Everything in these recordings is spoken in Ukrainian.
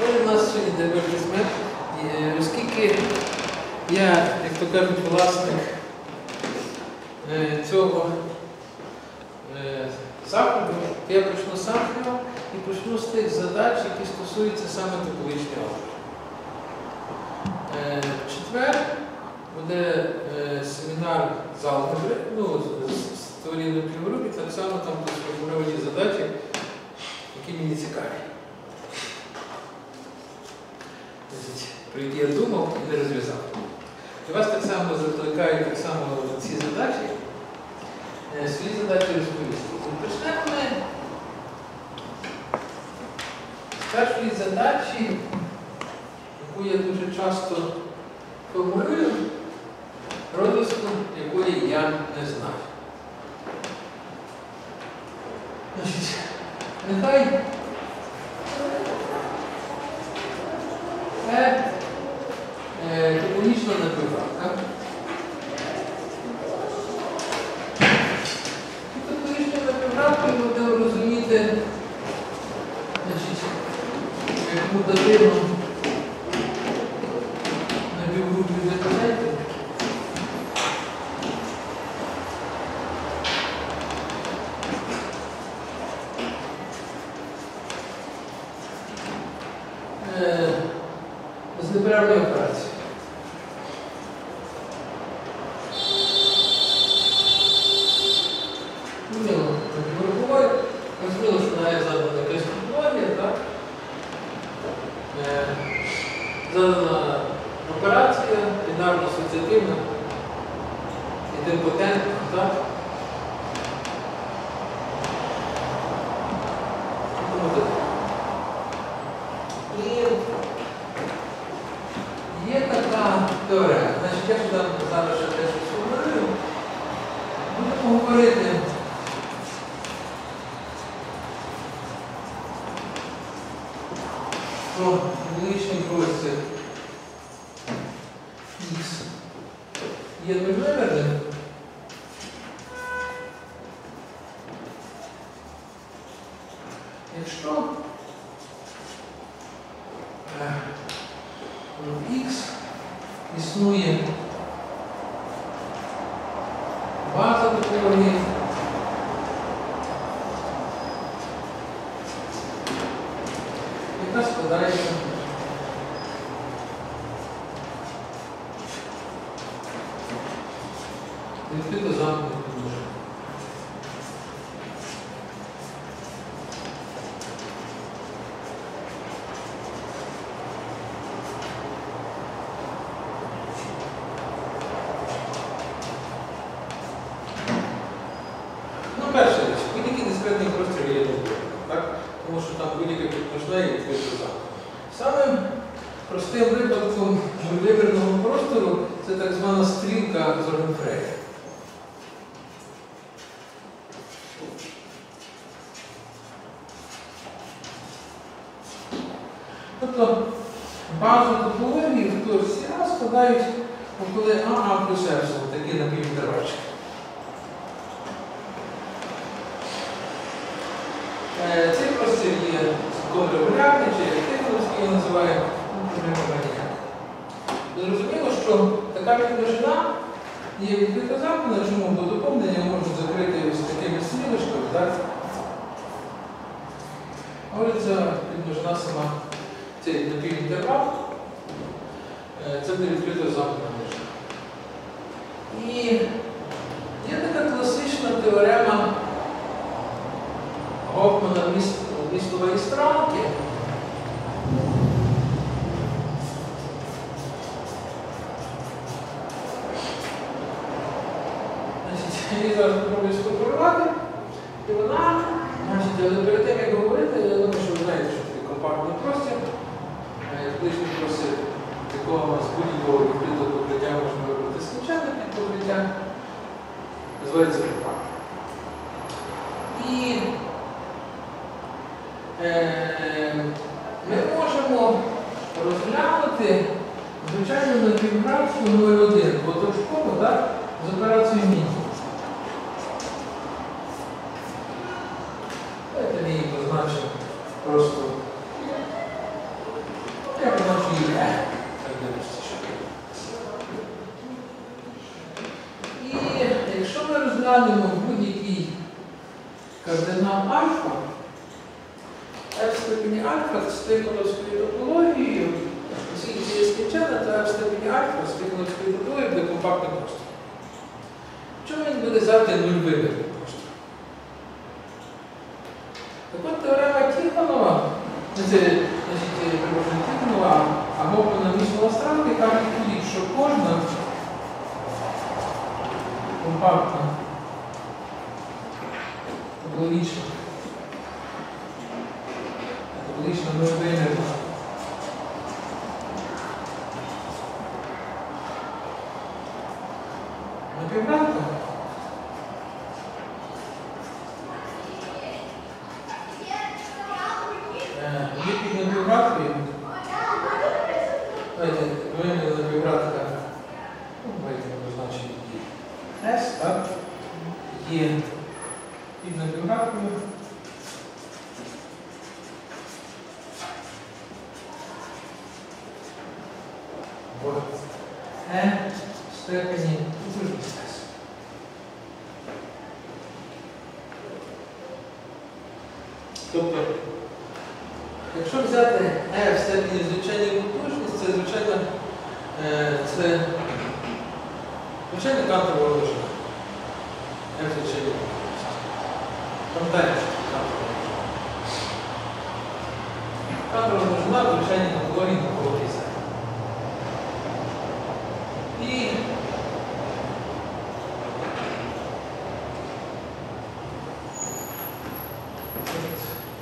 Може, у нас сьогодні дивитися, оскільки я, як то кажуть, власник е, цього е, заходу, я почну сам його і почну з тих задач, які стосуються саме алгебри. Е, В четвер буде семінар з алгебри, ну, з- з- з теорії півгрупі, так само там будуть сформульовані задачі, які мені цікаві. Про які я думав і не розв'язав. І вас так само закликаю так само ці задачі, е, свої задачі розповісти. Почнемо ми з першої задачі, яку я дуже часто формулюю, розвитку якої я не знаю. Значить, нехай Е, е, топонічна напівравка. І Топонічна напівравка ми будемо розуміти, значить, як мутативну напівгрупі документів. Е, з непрямої операції. Ну, врахувай, розуміло, що навіть задана якась технологія, так? Е, Задана операція, бінарно асоціативна, ідемпотентна, так? І тому таке. І Є така теорема. Значить, я сюди зараз ще теж сформулюю. Будемо говорити про величний простір Х є безвимірним. Якщо е, в Х існує база топології, яка складається відкрито замкнених підложень. Ну, перша річ, будь-який дискретний простір є добрим, так? Тому що там будь-яке підмножне і відкрито замкнене. Самим простим випадком вимірного простору це так звана стрілка Зоргенфрея. Тобто топології в точці А складають коли АА плюс Епсилон, такі напівінтервальчики. Е, Цей простір є цілком регулярний, чи ефективний, його називаємо, ну, проблема. Зрозуміло, що така підмножина є відкрита чому до доповнення можуть закрити ось такими стрілочками, так? Говориться, підмножина сама цей напівінтервал, е, це не відкрита замкнена множина. І є така класична теорема Гофмана міст, містової странки. Значить, я її зараз спробую сформулювати. І вона, значить, але перед тим, як говорити, я думаю, що ви знаєте, що таке компактний простір. Е, Колишній простір, якого з будь-якого відкритого покриття можна вибрати случайне під покриття, називається компактний. І е, ми можемо розглянути звичайну напівграфську 0,1 поточково, так, з операцією мінімум. Давайте ми її позначимо просто як воно чи є. Так дивишся, що. І якщо ми розглянемо будь-який кардинал альфа, f степені альфа з тихоновською топологією, це є скінчена, то f степені альфа з тихоновською топологією буде компактним простором. Чому він буде завжди нульовий простором? Так от теорема Тихонова, це, значить, перепрошую, Тихонова, а Гофмана Мішного Странки каже тоді, що кожна компактна топологічна топологічна нульовина напівранка Е, Є під напівраткою. Давайте, двоєнна напівратка. Ну, давайте ми позначимо її. S, так? Є під напівраткою. В Е степені потужності. Тобто, якщо взяти E в степені звичайної потужності, це звичайно е, це звичайна кантова ложина. E в звичайній потужності. Пам'ятаєте, що це кантова ложина? Кантова ложина в звичайній категорії такого після. І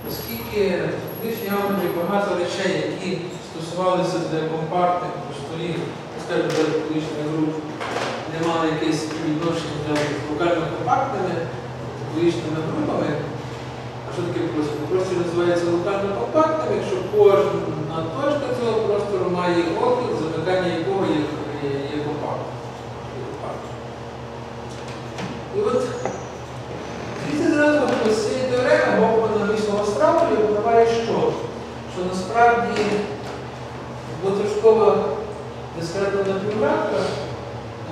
Оскільки лишні автори багато речей, які стосувалися для компактних просторів, скажімо, для публічних груп, не мали якесь співвідношення для локально компактними публічними групами. А що таке простір? Простір називається локально компактним, якщо кожна точка цього простору має округ, замикання якого є. Є компактним. І от Звідси зразу ось цієї теореми Гофмана міського стравлю впливає що? Що насправді двоточкова дискретна напівратка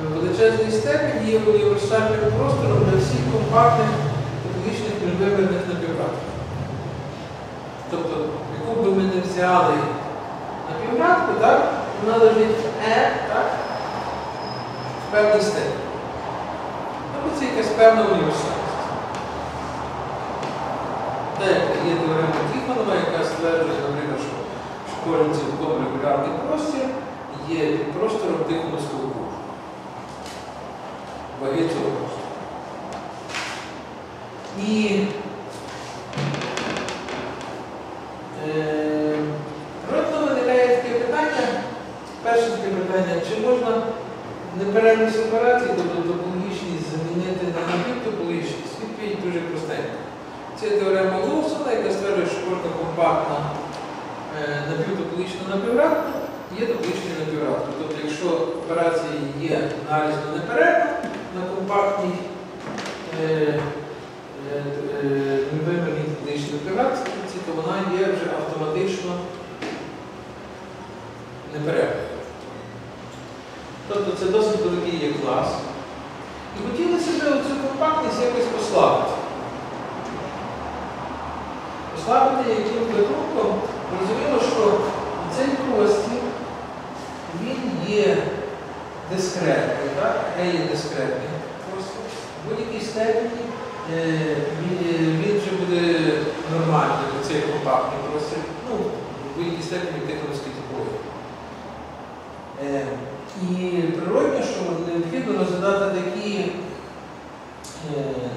в величезній степені є універсальним простором для всіх компактних топологічних міжвимірних напівратків. Тобто, яку би ми не взяли напівратку, так, вона лежить Е, так, в певній степені. Тобто це якась певна універсальність. Є теорема Тихонова, яка стверджує, кожен цілком регулярний простір є простором Тихоновського кругу. Ваги цього простору. І е, виникає таке питання, перше таке питання, чи можна неперервні сепарації, тобто топологічність замінити на напівтопологічність? Відповідь дуже простенька. Це теорема Лоусона, яка стверджує, що кожна компактна е, напівтополічна напівратка є тополічною напівраткою. Тобто, якщо операція є налізно неперервна на компактній е, е, е, невимірній тополічній напівратці, то вона є вже автоматично неперервною. Тобто це досить великий є клас. І хотілося б цю компактність якось послабити. Послабити яким придумком, розуміло, що цей простір, він є дискретний, так? Е є дискретний простір. В будь-якій степені е, е, він вже буде нормальний, цей компактний простір. Ну, в будь-якій степені тихоновській типової. Е, і природно, що необхідно розглядати такі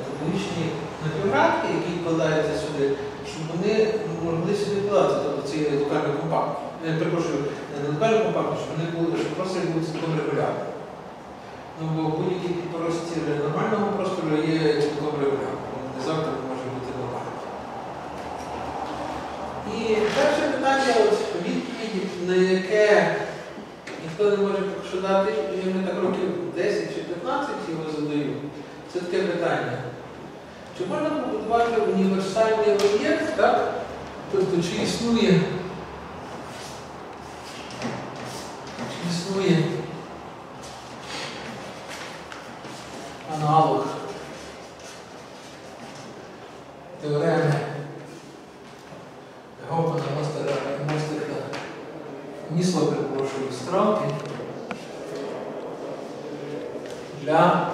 топологічні напівратки, які вкладаються сюди, щоб вони могли сюди вкладатися, тобто ці локальні компактні. Е, перепрошую, не локальні компактні, щоб вони були, щоб просто були цілком регулярні. Ну, бо будь-який простір нормального простору є цілком регулярним. Не завжди може бути нормальним. І перше питання, от, відповідь, на яке ніхто не може що дати, і ми так років 10 чи 15 його задаю. Це таке питання. Чи можна побудувати універсальний об'єкт, так, Тобто, чи існує, чи існує аналог теореми Гопана Мостера Мостера Нісла, перепрошую, Страуки для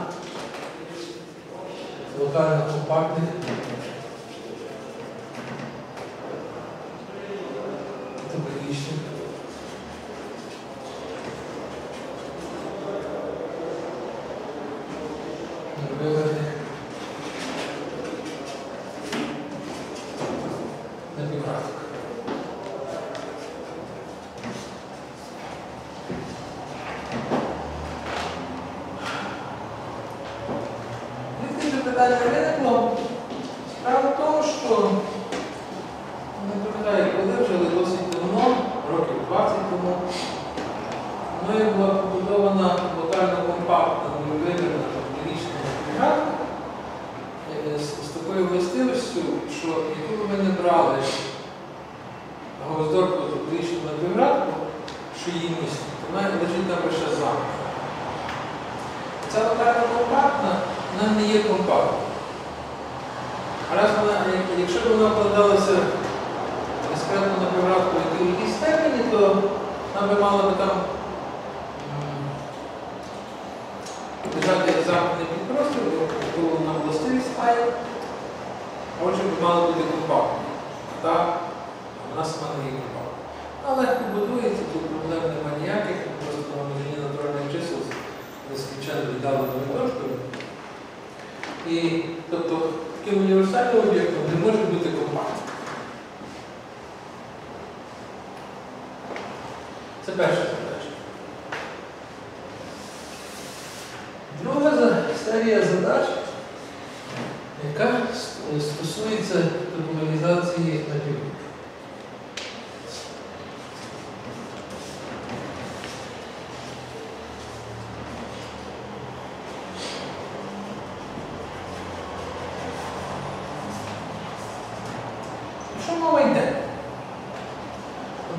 локально компактних recognition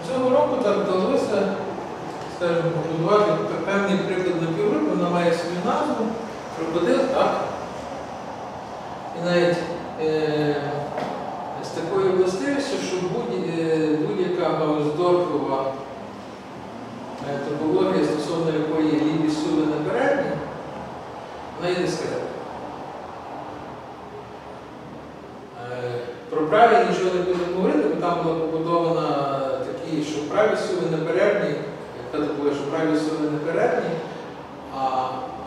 Цього року так вдалося, скажімо, побудувати певний приклад напівгрупи, вона має свою назву, крокодил, так? І навіть е, з такою властивістю, що будь- е, будь-яка Гауздорфова е, топологія, стосовно якої ліві суви не передні, вона є дискретна. Е, Про праві нічого не будемо говорити, бо там була що праві сили не передні, яка була, що праві сили не передні, а,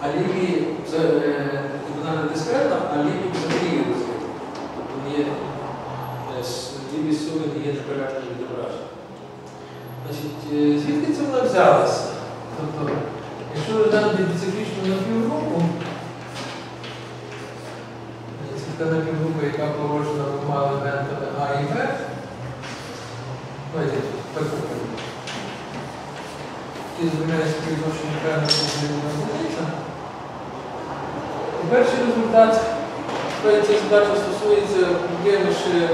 а ліві це, е, вона не дискретна, а ліві взагалі розвитку. Тобто є, е, ліві сили не є непередні відображення. Значить, е, звідки це вона взялася? Тобто, якщо розглянути циклічну напівгрупу, це така напівгрупа, яка порожена двома елементами А і В. Давайте покупимо. Ті зміняють співвідношення певно проблемна одиниця. І тої ця задача стосується ще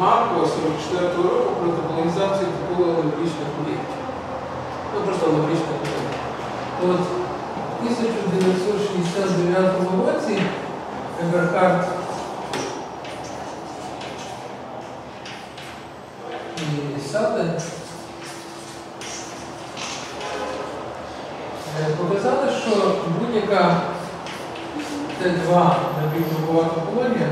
Марко 44 року про топологізацію такого логічних об'єктів. Ну, просто логічних об'єктів. От в 1969 році Еберхарт і Селден е, показали, що будь-яка Т2 напівгрупова топологія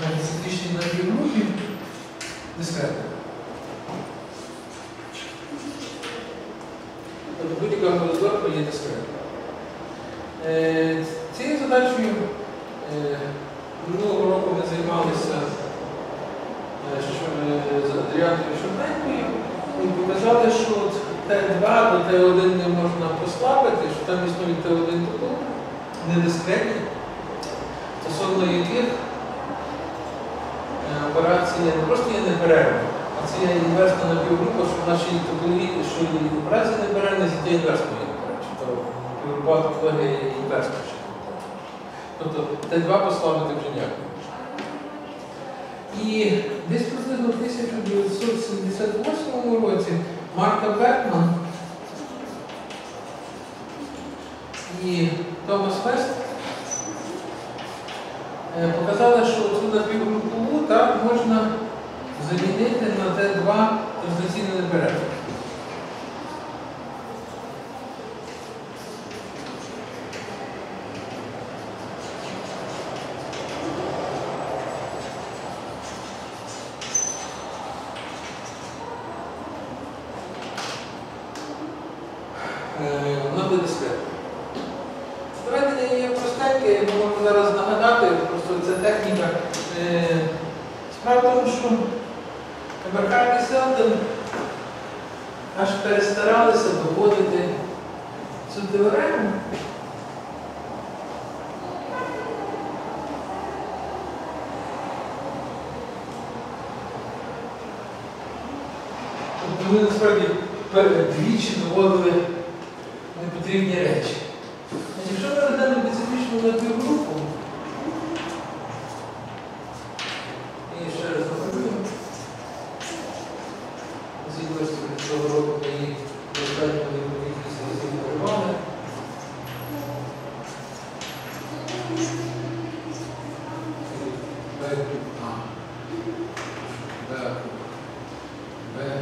на циклічній напівгрупі дискретна. Тобто будь-яка гороздорфа є дискретна. Цією задачею е, минулого року ми займалися е, е, з Адріаною Шевненькою і показали, що Т2 до Т1 не можна послабити, що там існує Т1 топол, недискретні, стосовно яких операція не просто є неперервна, а це є інверсна напівгрупа, що в нашій топології, що і операція неперервна, і є інверсна є, речі, то півпад колегія і без перших. Тобто Т2 поставити вже ніяк. І десь приблизно в 1978 році Марка Бекман і Томас Фест е, показали, що цю напівгрупу так можна замінити на Т2 транзиційне неперервне. Е, Воно буде дискретно. Доведення є простеньке, я можу зараз нагадати, просто це техніка. Е, Справа в тому, щоЕберхард і Селден аж перестаралися доводити цю теорему. Тобто Вони насправді двічі доводили непотрібні речі. Якщо ми розглянемо специфічну напівгрупу, і ще раз напомню, згідно з цього року ми її достатньо невеликість розігнорували. Б, А, Б, Б,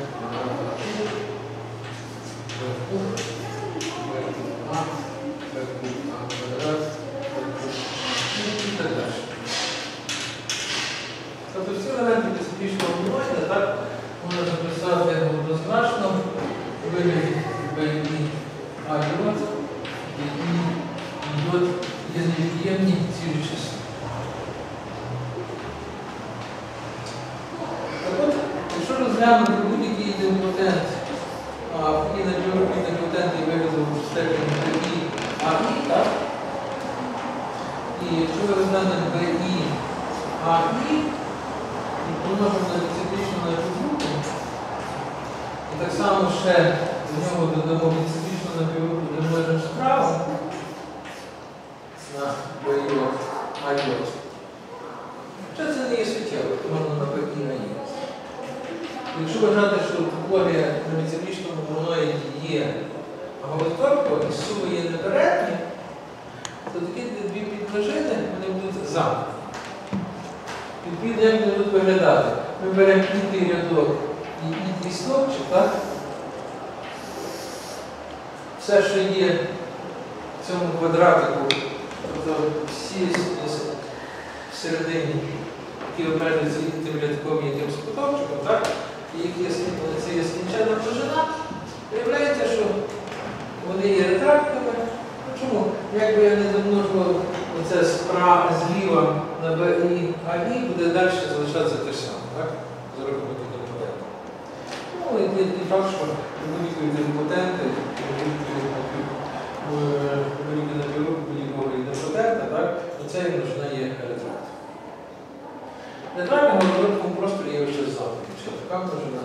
Тобто всі елементи специфічного множення так можна записати однозначно у вигляді БІ айот, і йод є невід'ємні цілі часи. Так от, якщо розглянути будь-який ідемпотент, а і на біології ідемпотенти виразили в степені такі АІ, так? І якщо ви розглянете БІ АІ, і помножимо на циклічну на групу, і так само ще до нього додамо циклічну на півгрупу, де можемо справа на БІО АЙО. Хоча це не є суттєво, то можна на БІ АІ. Якщо вважати, що топологія на міцелічному моноїді є галоторкова і суми є непередні, то такі дві підмножини вони будуть замкнені. Відповідно, як вони будуть виглядати? Ми беремо ітий рядок і ітий стовпчик, так? Все, що є в цьому квадратику, тобто всі всередині, які обмежуються тим рядком, і яким скотовчиком, так? І які це є скінченна пружина, виявляється, що вони є ретрактами. Ну, Чому? Якби я не домножував оце справа зліва на Б і АІ, буде далі залишатися те ж саме, так? За рахунок ідемпотенту. Ну, і факт, що будь-які ідемпотенти, будь-які напіврук будь-якого ідемпотента, так? Оце і множина є ретракт. Ретракт в короткому просторі є ще завжди. Що така множина?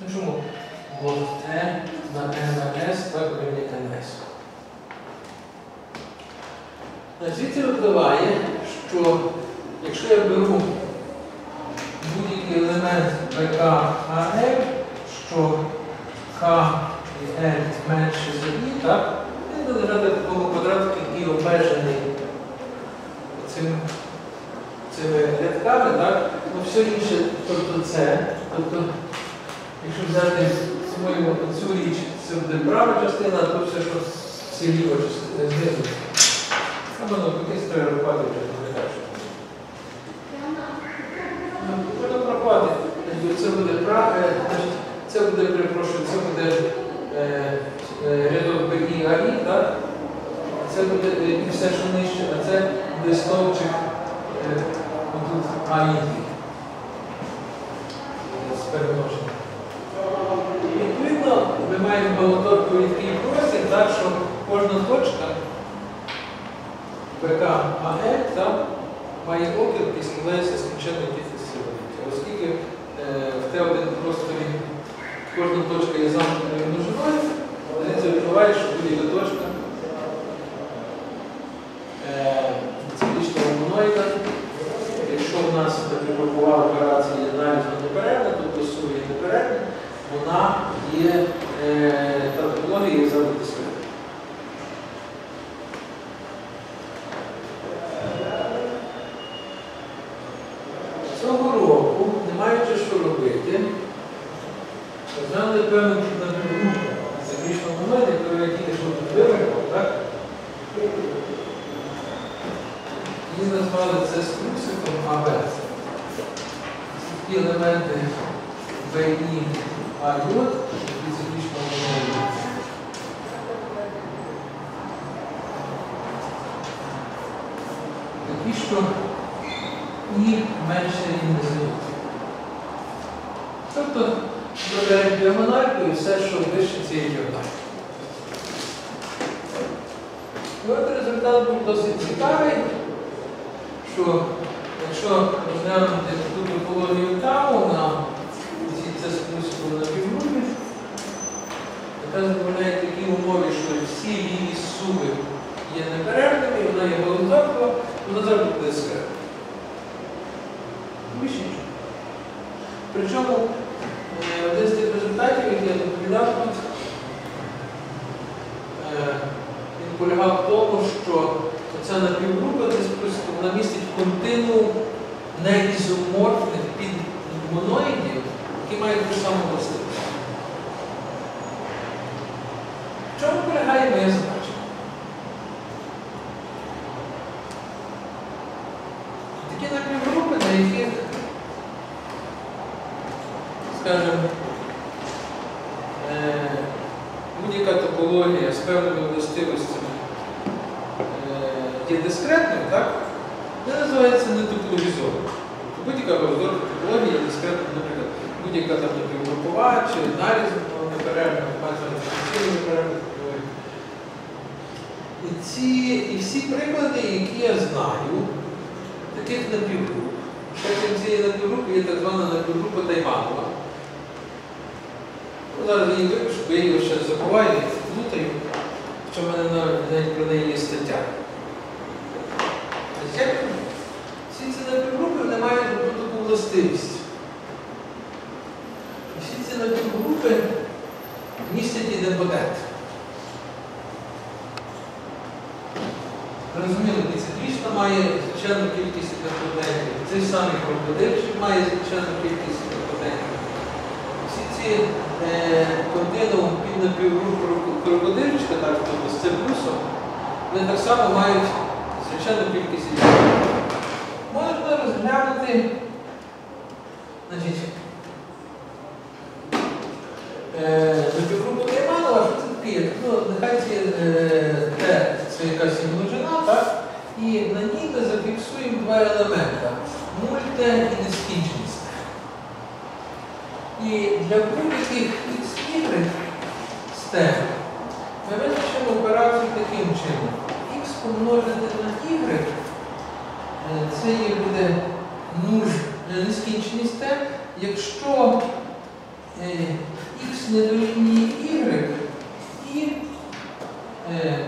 Ну чому? Бо N на N на S так рівня. Значить, звідси випливає, що якщо я беру будь-який елемент БК АМ, що К і менше за І, так, лежати в такому квадратику, який обмежений цим, цими рядками, так, ну все інше, тобто це, тобто Якщо взяти свою цю річ, це буде права частина, то все, що це ліва частина знизу. А воно якийсь треба рахувати вже не так. Можна порахувати. Значить, Це буде значить, це буде, перепрошую, це буде е, е, рядок БІ АІ, так? Це буде е, і все, що нижче, а це буде стовпчик е, отут АІ. З переношенням. Відповідно, ми маємо малоторку рідкий простір, так що кожна точка БК АЕ так, має опір і складається скінченної кількості елементів. Оскільки е, в Т1 просторі Кожна точка є замкненою множиною, але це відкриває, що будь-яка точка е, циклічного моноїда. Якщо в нас припаркувала операція навіть непередна, тобто сує непередна, вона eles mortos, o que mais são vocês? Chopra aí mesmo. Такі на півгрупи, на які, скажімо, Кота Іванова. Ну, зараз її випишу, бо я її ще забуваю, плутаю, ну, що в мене на про неї є стаття. вимірити степ, ми визначимо операцію таким чином. Х помножити на Y, е, це є буде нуж нескінчений степ. Якщо е, Х не дорівнює Y і е,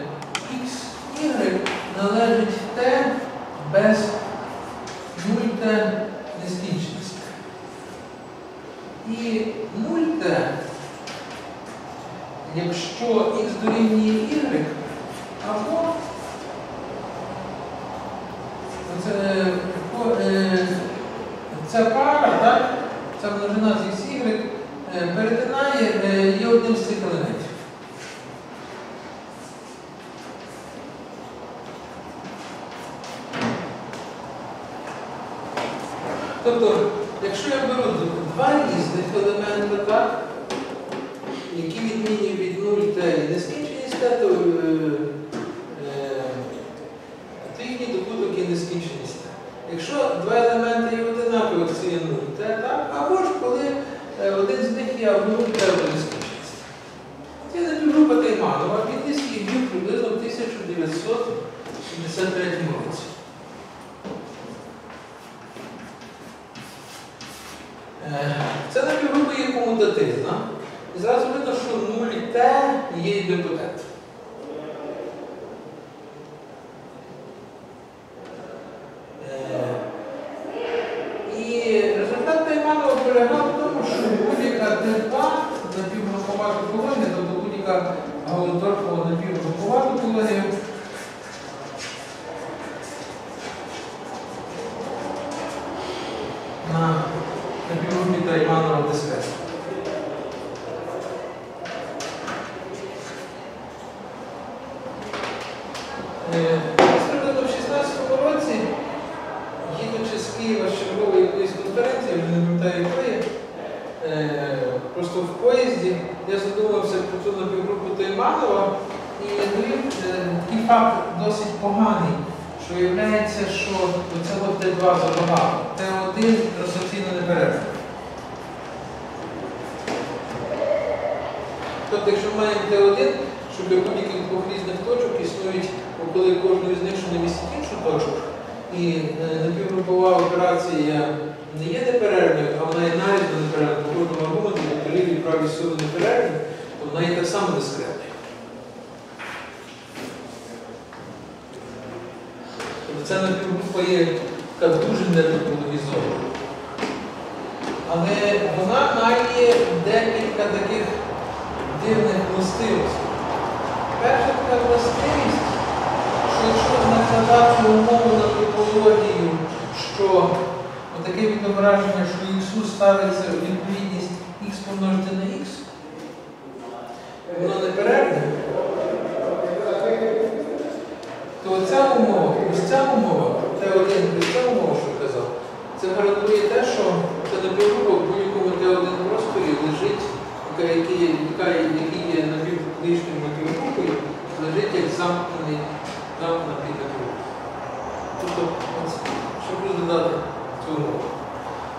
цю.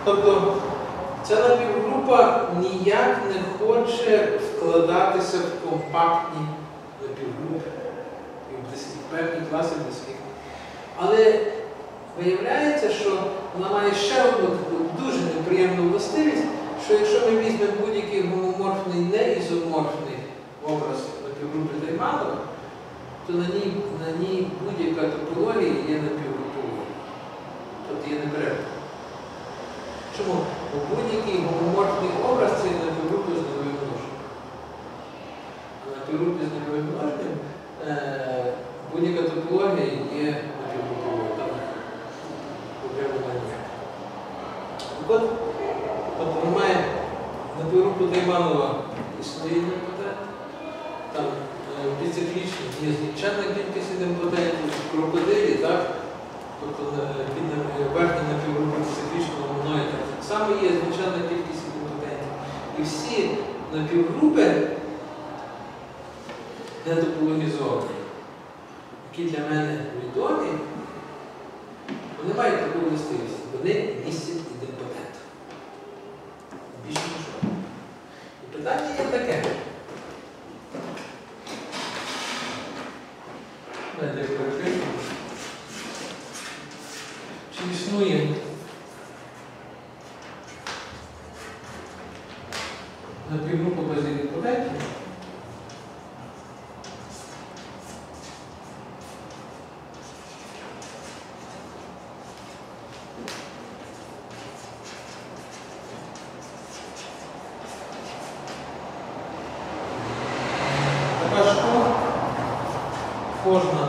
Тобто, ця напівгрупа ніяк не хоче вкладатися в компактні напівгрупи, в певні класи близьких. Але виявляється, що вона має ще одну таку дуже неприємну властивість, що якщо ми візьмемо будь-який гомоморфний, неізоморфний образ напівгрупи Тайманова, то на ній, на ній будь-яка топологія є напівгруповою. Тобто є неперервна. Чому? Бо будь-який гомоморфний образ це є напівгрупою з новим множенням. А на напівгрупі з новим множенням е, будь-яка топологія є напівгруповою. Там проблеми немає. От, ми маємо напівгрупу Тайманова існує ідемпотент, там е, біциклічні є звичайна кількість ідемпотентів, крокодилі, так? Тобто е, під на- верхня напівгрупа біциклічного моноїда так само є звичайна кількість ідемпотентів. І всі напівгрупи недопологізовані, які для мене відомі, вони мають таку властивість. Вони містять ідемпотент. Більше нічого. І питання є таке. Чи існує напівгрупа без ідемпотентів? Така що кожна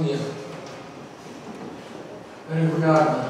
um. Obrigado.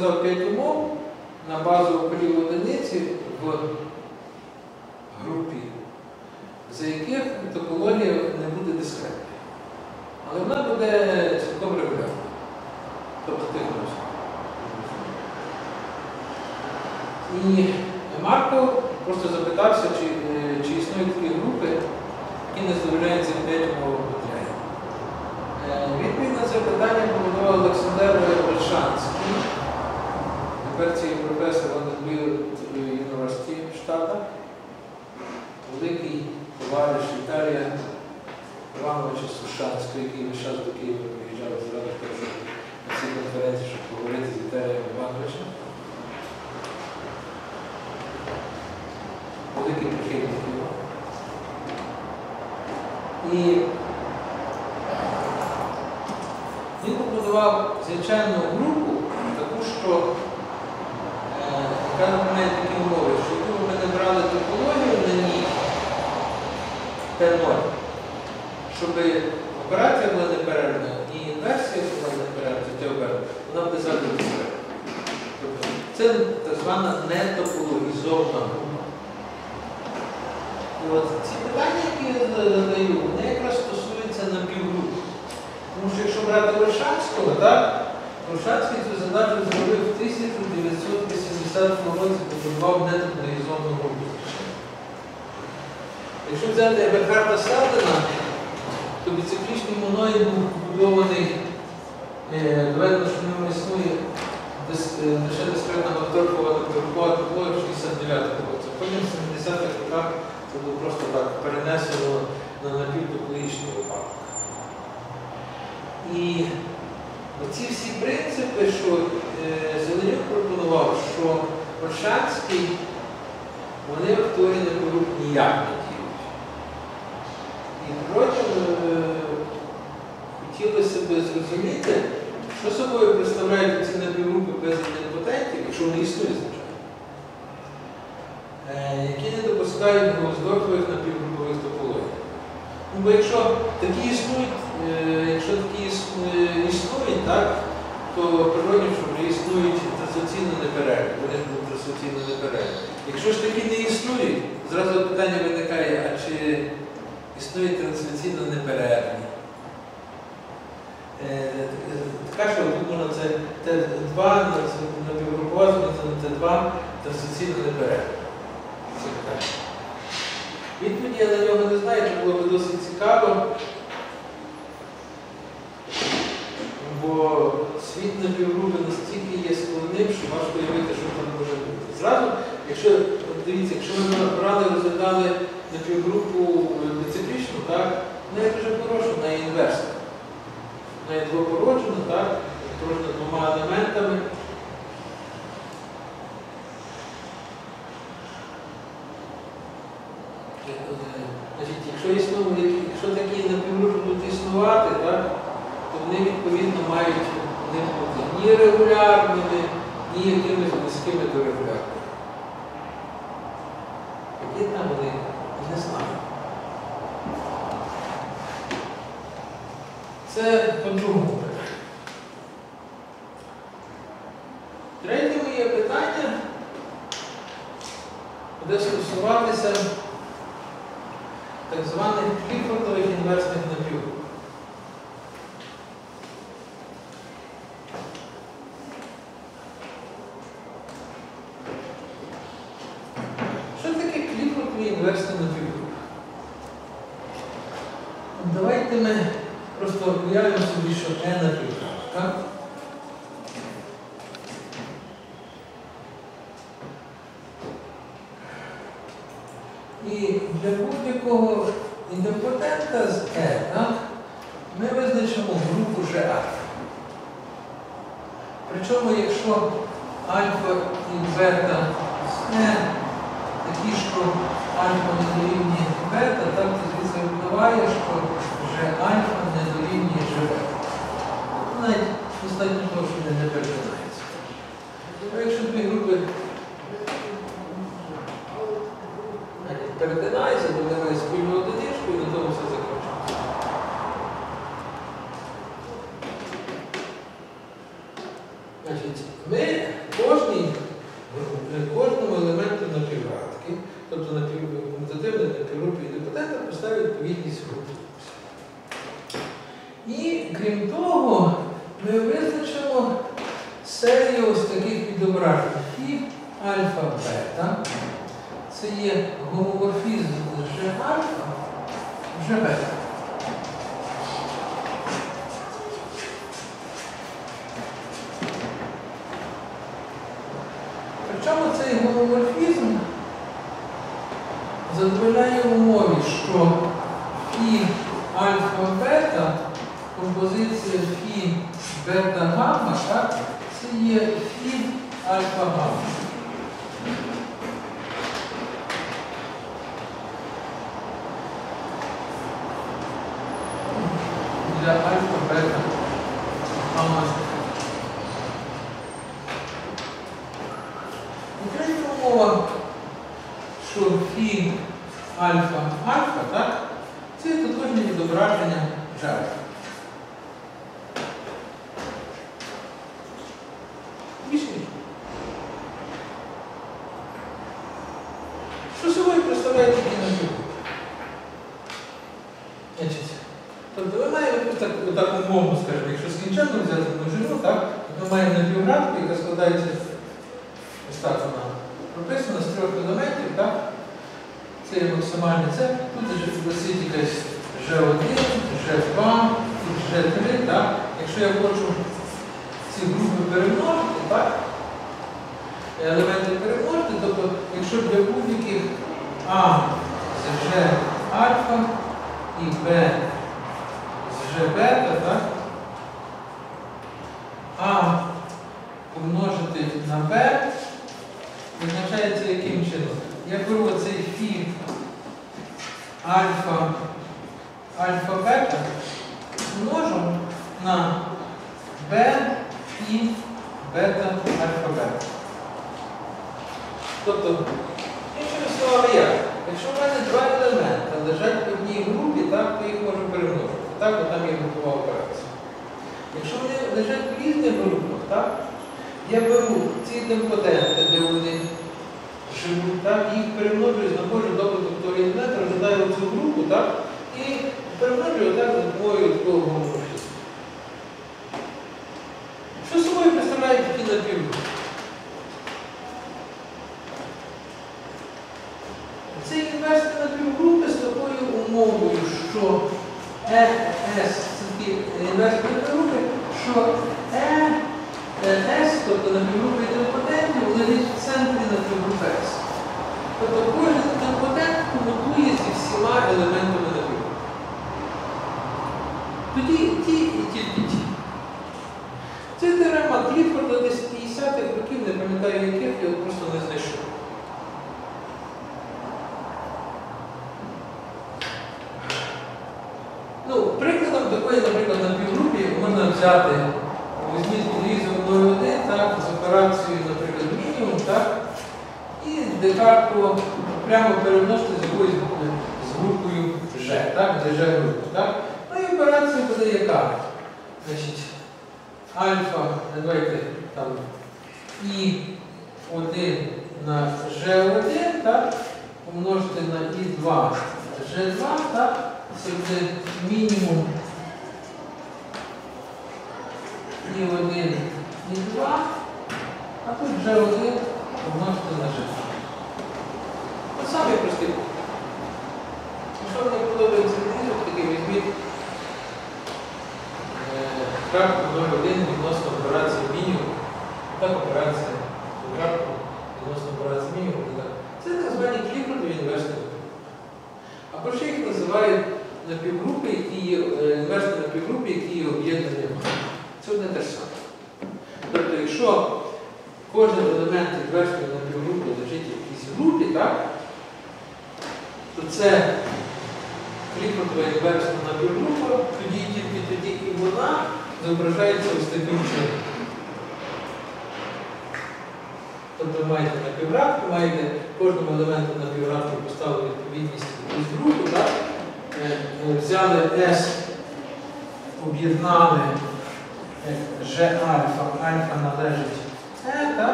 сказав 5 умов на базу поліву одиниці в групі, за яких топологія не буде дискретною. Але вона буде цілком регулярна. Тобто тихнувся. І Марко просто запитався, перенесено на напівтополічний випадок. І оці всі принципи, що е, Зеленюк пропонував, що Оршанський, вони в той не беруть ніяк не діють. І протягом е, хотілося б зрозуміти, що собою представляють ці напівгрупи без ідентипатентів, якщо вони існують, звичайно, е, які не допускають гвоздових бо якщо такі існують, е, якщо такі е, існують, так, то природні, що існують трансляційно неперервні, вони будуть трансляційно неперервні. Якщо ж такі не існують, зразу питання виникає, а чи існують трансляційно неперервні? Е, Така, що тут це Т2 напівгрупувати на Т2 трансляційно неперервні. Відповіді я на нього не знаю, це було б досить цікаво. Бо світ напівгрупи настільки є складним, що важко уявити, що там може бути. Зразу, якщо дивіться, якщо ми брали, розглядали напівгрупу дециклічну, так, вона є дуже хороша, вона є інверсна. Вона є двопороджена, так, породжена двома елементами. Значить, якщо існує, якщо такі напівгрупи будуть існувати, так, то вони відповідно мають не бути ні регулярними, ні якимись близькими до регулярних. Які там вони не знаю. Це по-другому. Третє моє питання буде стосуватися is one at Clifford University Причому цей голоморфізм задовольняє умові, що фі альфа бета, композиція фі бета гамма, це є фі альфа Тобто, іншими словами, як? Якщо в мене два елементи лежать в одній групі, так, то їх можу перемножити. Так, отам там є групова операція. Якщо вони лежать в різних групах, так, я беру ці демпотенти, де вони живуть, так, їх перемножую, знаходжу добуток того елемента, розглядаю цю групу так, і перемножую так, з такого групу. 네.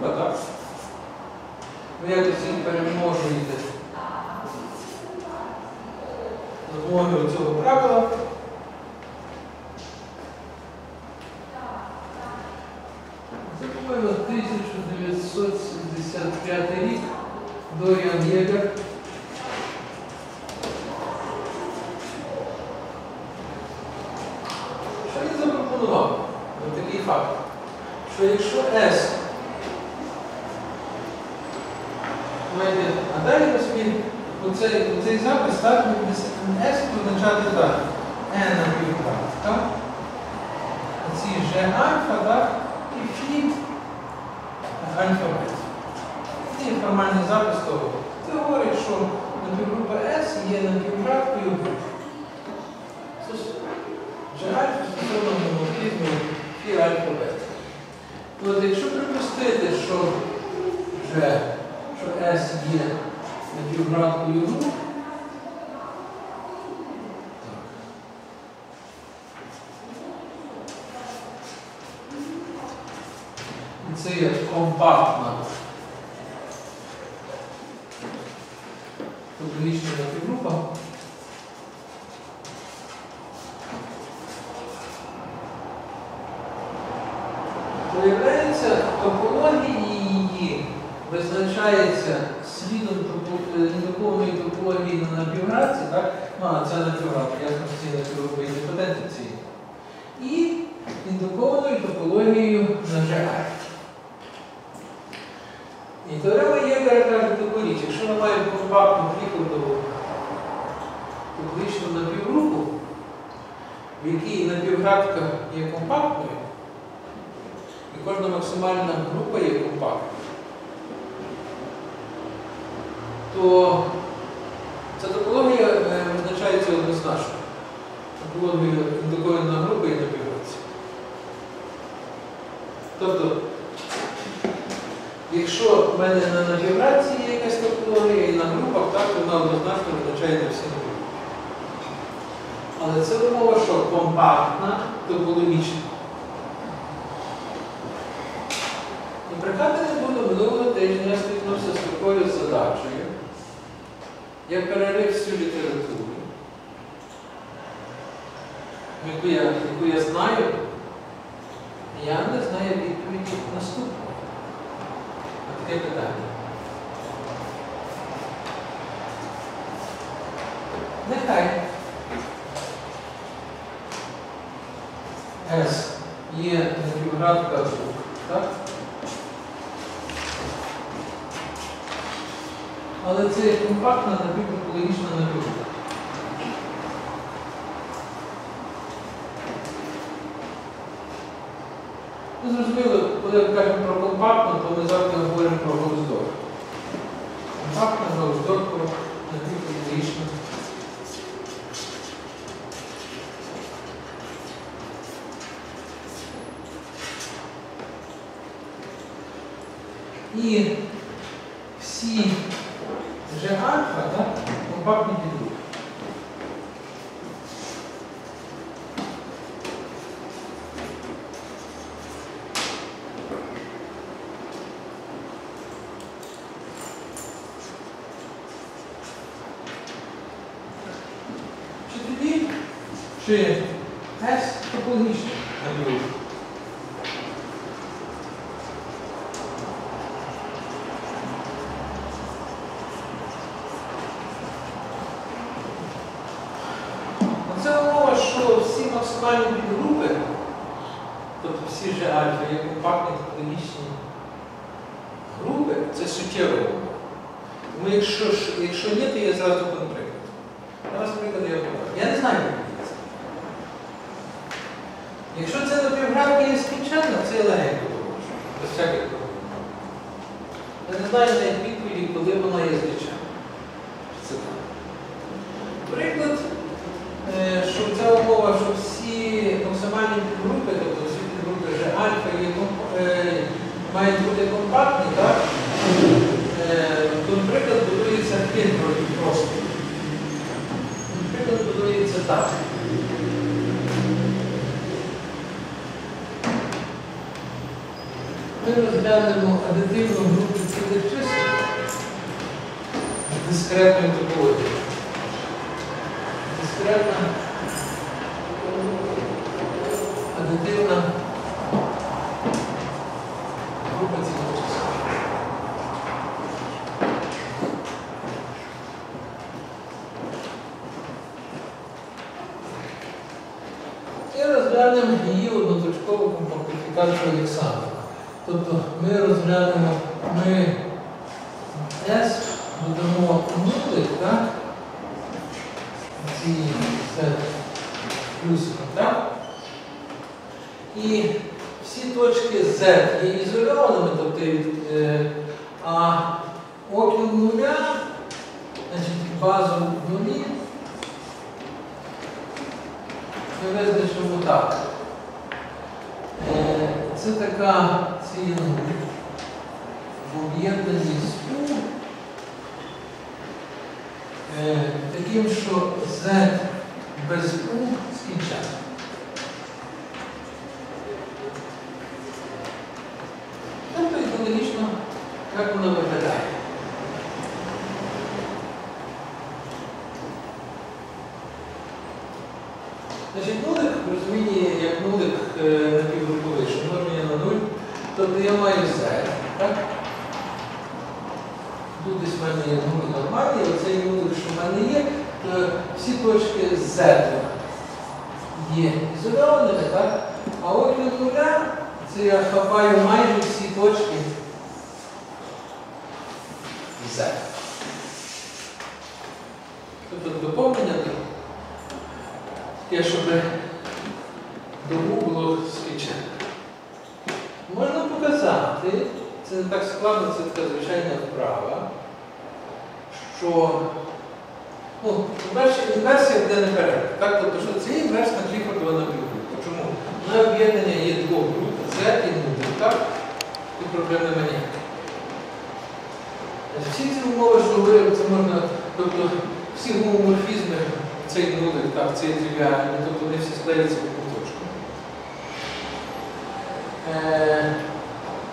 подався. Ну якось він переможуєте з допомогою цього правила. Це 1975 рік Доріан Єгер. já в якій напівградка є компактною, і кожна максимальна група є компактною, то ця топологія е, визначається однозначно. Топологією індукованої групи і напівградці. Тобто, Якщо в мене на напівградці є якась топологія і на групах, так вона однозначно визначає на всі. Але це умова, що компактна топологічна. І не буду минулого тижня я стикнувся з такою задачею. Я перерив всю літературу, яку я, яку я знаю, я не знаю відповіді наступного. Таке питання. Нехай S є напівградка звук, так? Але це компактна напівтопологічна напівградка. Ну, зрозуміло, коли ми кажемо про компактну, то ми завжди говоримо про Гауздорф. Компактна, Гауздорфова, напівтопологічна. І всі G альфа, так, компактні підгрупи. Чи тоді, чи S топологічна напівгрупа? Це умова, що всі максимальні підгрупи, тобто всі ж альфа є компактні топологічні групи, це суттєва умова. Тому якщо, ж- якщо ні, то я зразу буду приклад. Зараз приклад я покажу. Я не знаю, як це. Якщо це напівградка є скінченна, це я легенько доводжу. Без всяких проблем. Я не знаю навіть відповіді, коли вона є звичайна. Це так. Приклад, е, що ця умова, що всі максимальні підгрупи, тобто всі підгрупи G альфа є комп- е, мають бути компактні, так? Е, то, наприклад, будується фільтр просто. Наприклад, будується так. Ми розглянемо адитивну групу цілих чисел з дискретною топологією. Дискретна адитивна група цілих чисел. І розглянемо її одноточкову компактифікацію Тобто ми розглянемо, ми S додамо нулик, так? Ці плюсиком, так? І всі точки Z є ізольованими, тобто, е, а окін нуля, значить базу нулі, ми визначимо так. Е, Це така ціна в об'єднанні U, е, таким, що Z без U скінчає. Тобто екологічно, як воно виглядає. Значить, нулик в розумінні як нулик е, напівгруповий, що множення на нуль Тобто я маю Z, так? Тут десь в мене є нуль нормальний, оцей мене є, то всі точки Z є ізольованими, так? А от від нуля це я хапаю майже всі точки Z. Тобто доповнення таке, щоб дому було скінчено. Можна показати, це не так складно, це така звичайна вправа, що ну, по-перше, інверсія буде неперервна. Так? Тобто, що це інверсна Кліфордова напівгрупа. Чому? На об'єднання є двох груп, Z і 0, так? І проблем немає. Всі ці умови, що говорили, це можна, тобто всі гомоморфізми, цей нулик, так, цей тривіальний, тобто вони всі складаються в одну точку. Е,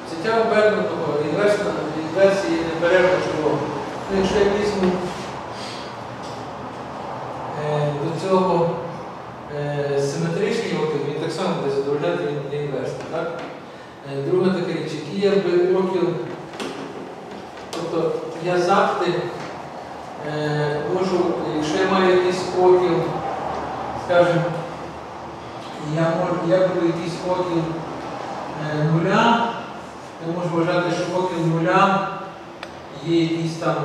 Життя оберненого інверсна інверсії неперервно чого. Ну, якщо я візьму е, до цього е, симетричний окіл, він так само буде задовольняти інверсний? Е, друга така річ, який якби окіл, тобто я завжди е, можу, якщо я маю якийсь окіл, скажімо, я, можу, я беру якийсь окіл е, нуля, я можу вважати, що окіл нуля є якийсь там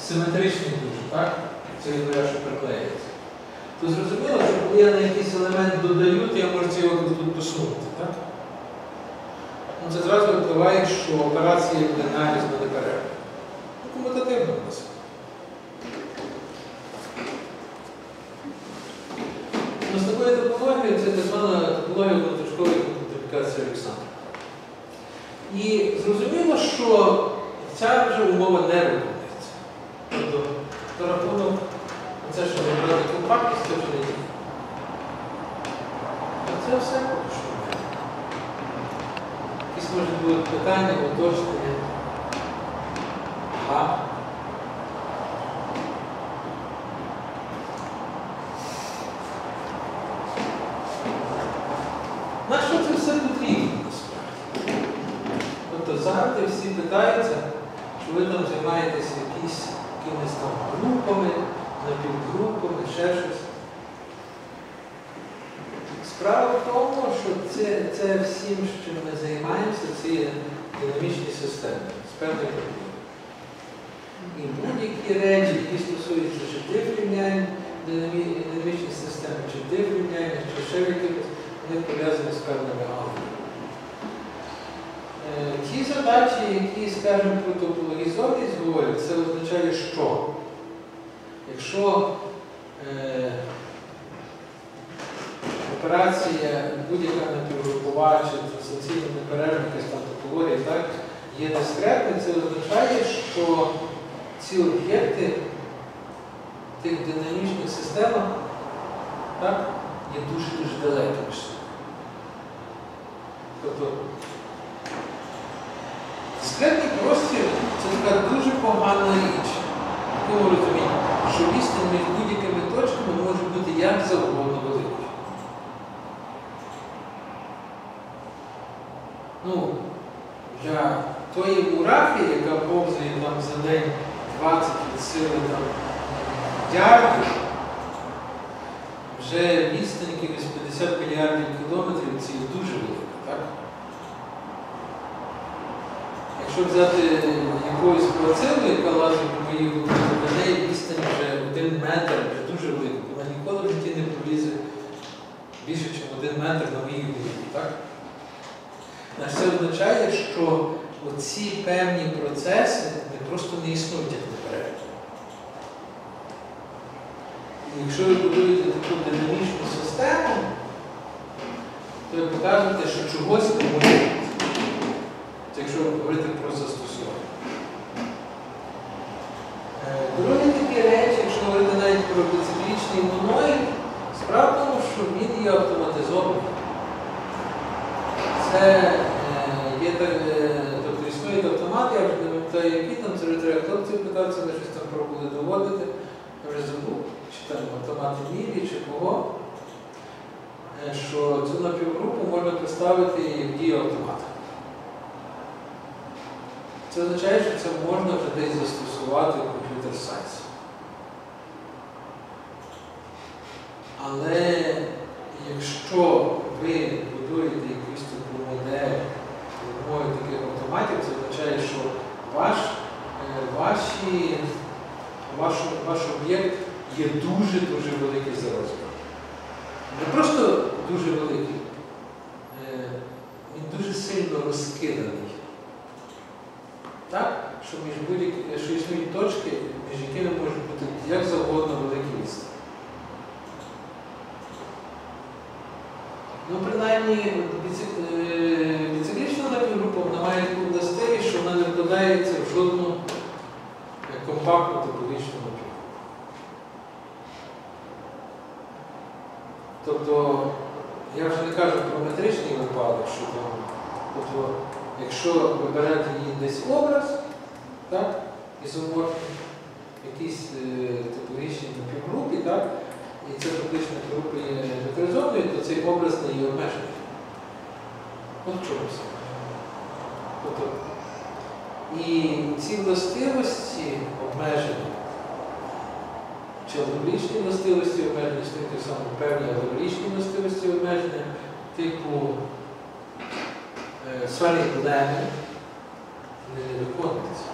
симетричний дуже, так? Це нуля, що приклеїться. То зрозуміло, що коли я на якийсь елемент додаю, то я можу цей окіл тут посунути, так? Ну, це зразу впливає, що операція буде нарізно неперервна. Ну, комутативно у нас. Ну, з такою топологією це так звана топологія одноточкової мультиплікації Олександра. І зрозуміло, що ця вже умова не виконується. Тобто, за рахунок, це, що вибрати компактність, це вже не є. А це все поки що. Якісь може будуть питання, уточнення. А? На що це все потрібно насправді? Тобто завжди всі питаються, що ви там займаєтеся якісь, якимись там групами, напівгрупами, ще щось. Справа в тому, що це, це всім, чим ми займаємося, це динамічні системи з певною проблемою. І будь-які речі, які стосуються чи тих рівнянь динамі- динамічних систем, чи тих рівнянь, чи ще якихось, вони пов'язані з певними алгоритмами. Е, Ті задачі, які, скажімо, про топологізованість говорять, це означає, що якщо е, операція будь-яка напівгрупова чи трансляційна неперервна якась там топологія, так, є дискретною, це означає, що ці об'єкти в тих динамічних системах так, є дуже-дуже далекі. Тобто дискретний простір це така дуже погана річ. В якому розумінні, що відстань між будь-якими точками може бути як завгодно Ну, для тої мурахи, яка повзає там за день 20 від сили там, ярдів, вже відстань якихось 50 мільярдів кілометрів це дуже велика, так? Якщо взяти якоюсь плацину, яка лазить голові, то для неї відстань вже один метр, вже дуже велика. Вона ніколи в житті не пролізе більше, ніж один метр на моїй голові, так? Значить, Це означає, що оці певні процеси не просто не існують як наперед. Якщо ви будуєте таку динамічну систему, то ви покажете, що чогось не може бути. Якщо говорити про застосування. Е, Другі такі речі, якщо говорити навіть про циклічний моноїд, тому, що він є автоматизований. Це е, є так, е, тобто існують автомати, вже які там треба хлопців питатися, ми щось там пробували доводити. Я вже забув, чи там автомати Мілі, чи кого, е, що цю напівгрупу можна представити як дію автомата. Це означає, що це можна вже десь застосувати в комп'ютер сайті. Але якщо ви будуєте якусь таку модель допомогою таких автоматів, це означає, що ваш, е, ваші, ваш, ваш об'єкт є дуже-дуже великий за розміром. Не просто дуже великий, е, він дуже сильно розкиданий. Так? Що між що існують точки, між якими можуть бути як завгодно великі відстані. Ну, принаймні, е, біциклічна напівгрупа вона має таку вона не вкладається в жодну компактну топологічну напівгрупу. Тобто, я вже не кажу про метричний випадок, що там, тобто, якщо ви берете її десь образ, так, ізоморфний, якийсь е, топологічній напівгрупі, так, і ця топологічна група є векторизованою, то цей образ не є обмежений. От в чому все. Тобто, і ці властивості обмежені, чи алгоричні властивості обмежені, так само певні алгоричні властивості обмеження, типу е, проблеми не виконуються.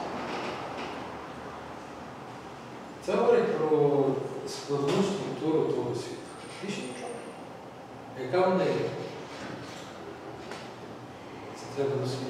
Це говорить про складну структуру того світу. Більше нічого. Яка вона є? Це треба досліджувати.